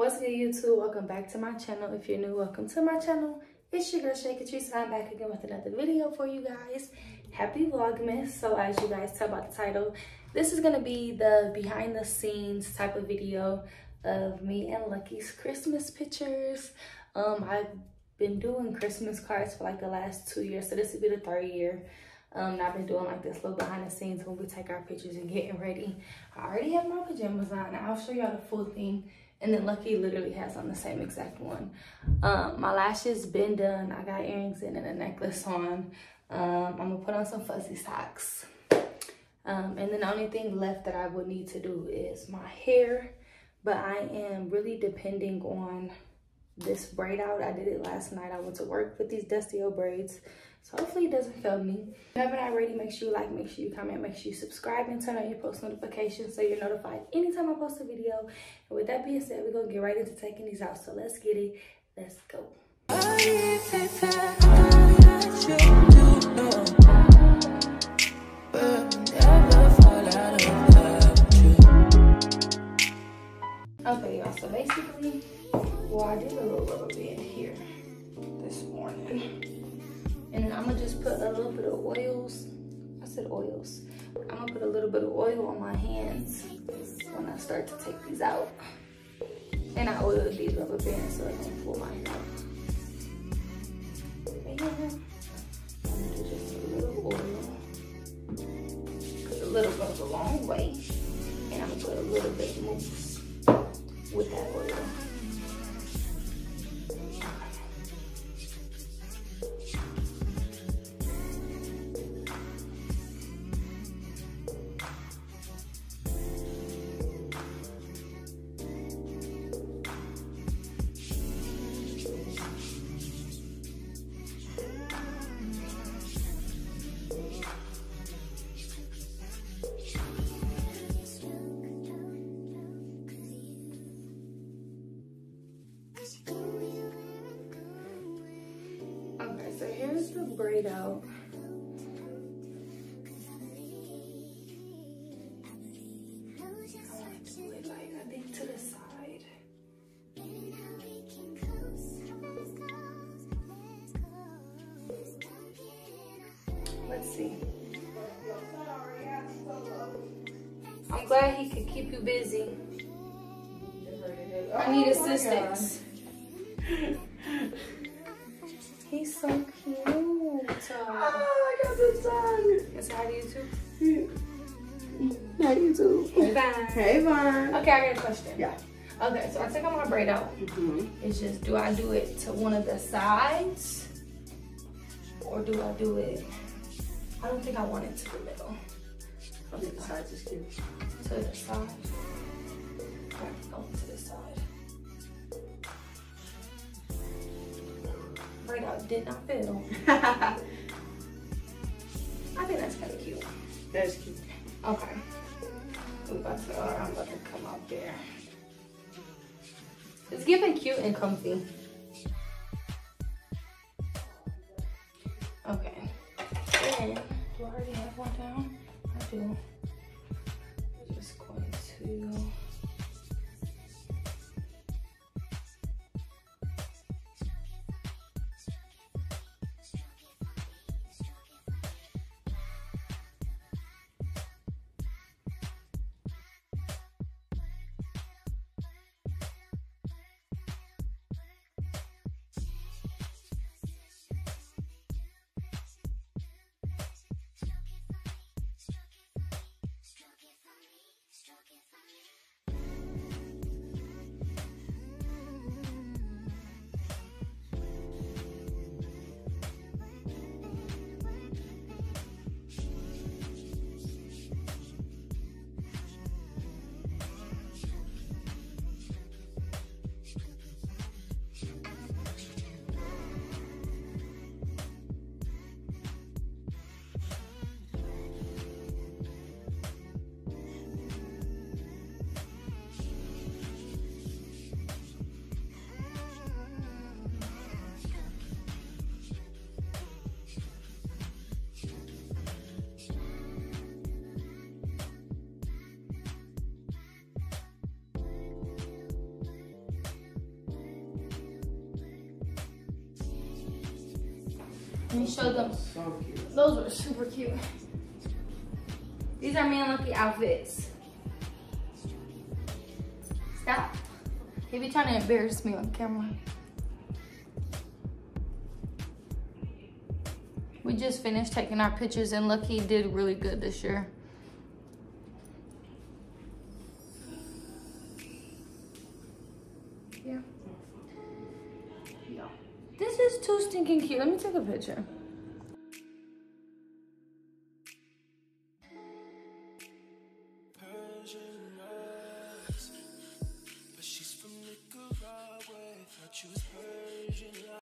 What's good YouTube? Welcome back to my channel. If you're new, welcome to my channel. It's your girl Shay Katrice. I'm back again with another video for you guys. Happy Vlogmas. So as you guys tell by the title, this is gonna be the behind the scenes type of video of me and Lucky's Christmas pictures. Um, I've been doing Christmas cards for like the last two years, so this will be the third year. Um, I've been doing like this little behind the scenes when we take our pictures and getting ready. I already have my pajamas on. I'll show y'all the full thing. And then Lucky literally has on the same exact one. Um, my lashes been done. I got earrings in and a necklace on. Um, I'm gonna put on some fuzzy socks. Um, and then the only thing left that I would need to do is my hair. But I am really depending on this braid out. I did it last night. I went to work with these dusty old braids. So hopefully it doesn't fail me. If you haven't already, make sure you like, make sure you comment, make sure you subscribe and turn on your post notifications so you're notified anytime I post a video. And with that being said, we're gonna get right into taking these out. So let's get it. Let's go. Okay, y'all, so basically, well, I did a little rubber band here this morning. And I'm gonna just put a little bit of oils. I said oils. I'm gonna put a little bit of oil on my hands when I start to take these out. And I oiled these rubber bands so I don't pull mine out. And a little oil. Cause a little goes a long way. And I'm gonna put a little bit mousse with that oil. So here's the braid out. I want to do it like I think to the side. Let's see. I'm glad he could keep you busy. I need assistance. So cute. Oh, I got this done. Is how do you too? How you too? Hey, Vine. Hey, Vaughn. Okay, I got a question. Yeah. Okay, so I take out my braid out. Mm-hmm. It's just, do I do it to one of the sides? Or do I do it, I don't think I want it to the middle. I think the sides is cute. To the side. Okay, go to the side. Braid out did not fail. I think that's kind of cute. That's cute. Okay. We about to, uh, I'm about to come out there. It's giving cute and comfy. Okay. Then, do I already have one down? I do. I'm just going to. Let me show them. So cute. Those were super cute. These are me and Lucky outfits. Stop. He be trying to embarrass me on camera. We just finished taking our pictures and Lucky did really good this year. Yeah. This is too stinking cute. Let me take a picture.